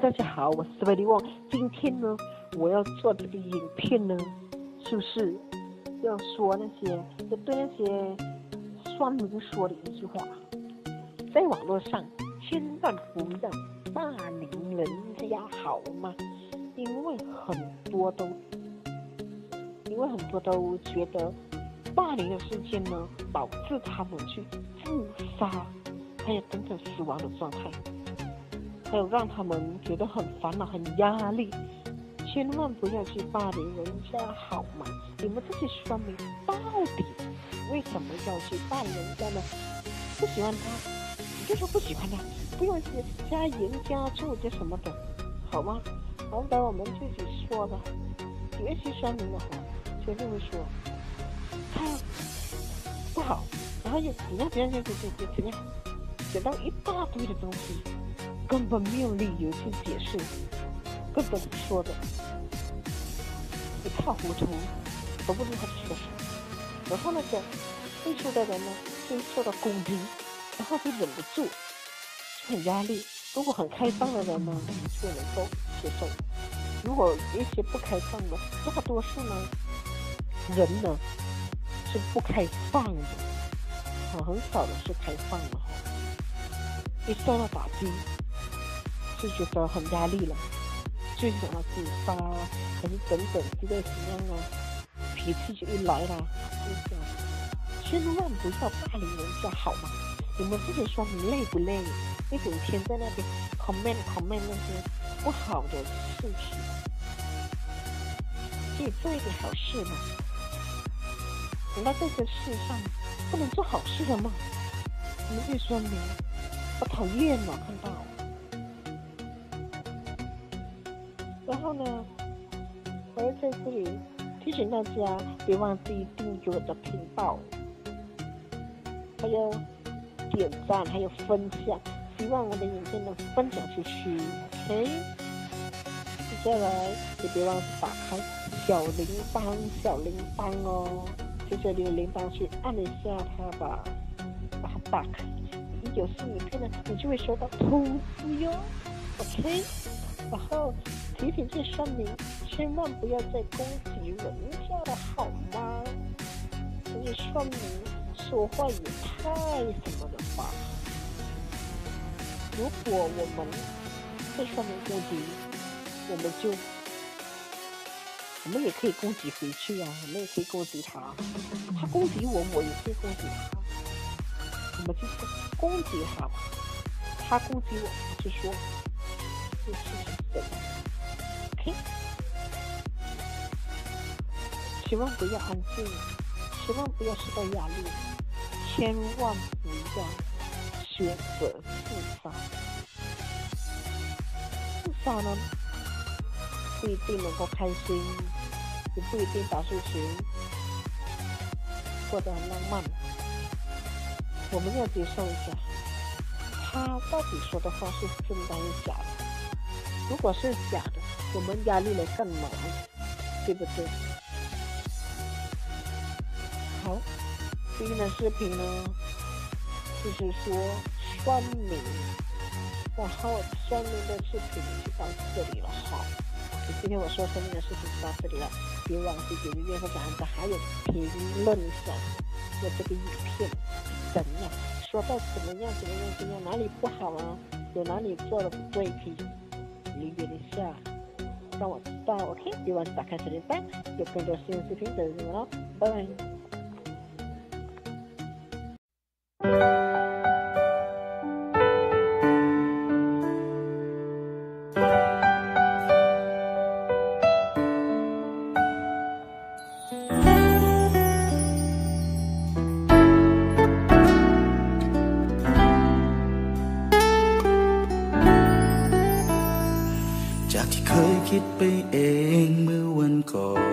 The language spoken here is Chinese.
大家好，我是维利旺。今天呢，我要做这个影片呢，就是要说那些，要对那些酸民说的一句话，在网络上千万不要霸凌人家，好吗？因为很多都，因为很多都觉得霸凌的事件呢，导致他们去自杀，还有等等死亡的状态。还有让他们觉得很烦恼、很压力，千万不要去霸凌人家，好吗？你们这些酸民到底为什么要去霸凌人家呢？不喜欢他，你就说不喜欢他，不用去加盐加醋加什么的，好吗？好的，我们自己说吧。有一些酸民的话，就认为说他不好，然后又怎样怎样怎样怎样怎样，捡到一大堆的东西。根本没有理由去解释，根本说的一塌糊涂，都不知道他说什么。然后那个被说的人呢，就受到攻击，然后就忍不住，就很压力。如果很开放的人呢，就能够接受；如果一些不开放的，大多数呢，人呢是不开放的，啊，很少的是开放的哈。一受到打击。就觉得很压力了，就想要自杀，还是等等之类怎样啊？脾气就一来了，就这样。千万不要霸凌人家，好吗？你们自己说你累不累？一整天在那边 comment comment 那些不好的事情，可以做一点好事吗？难道在这世上不能做好事的吗？你们这说明我讨厌了，看到。然后呢，我要在这里提醒大家，别忘记订阅我的频道，还有点赞，还有分享，希望我的影片能分享出去，OK？接下来也别忘记打开小铃铛，小铃铛哦，接着你的铃铛去按一下它吧，把它打开，一有新影片呢，你就会收到通知哟，OK？然后。提醒这说明，千万不要再攻击人家了，好吗？这些声明说话也太什么了吧？如果我们这说明攻击，我们就，我们也可以攻击回去啊，我们也可以攻击他，他攻击我，我也可以攻击他，我们就是攻击他嘛，他攻击我，就说这事情怎样？千万不要安静，千万不要受到压力，千万不要选择自杀。自杀呢，不一定能够开心，也不一定把事情过得很浪漫。我们要接受一下，他到底说的话是真的还是假的？如果是假的，我们压力来干嘛？对不对？好，今天的视频呢，就是说酸民，然后酸民的视频就到这里了好。今天我说酸民的视频就到这里了，别忘记点击订阅和转发，还有评论一下我这个影片怎样？说到怎么样怎么样怎么样，哪里不好啊？有哪里做的不对？可以。留言一下，让我知道。OK，别忘记打 คยคิดไปเองเมื่อวันก่อน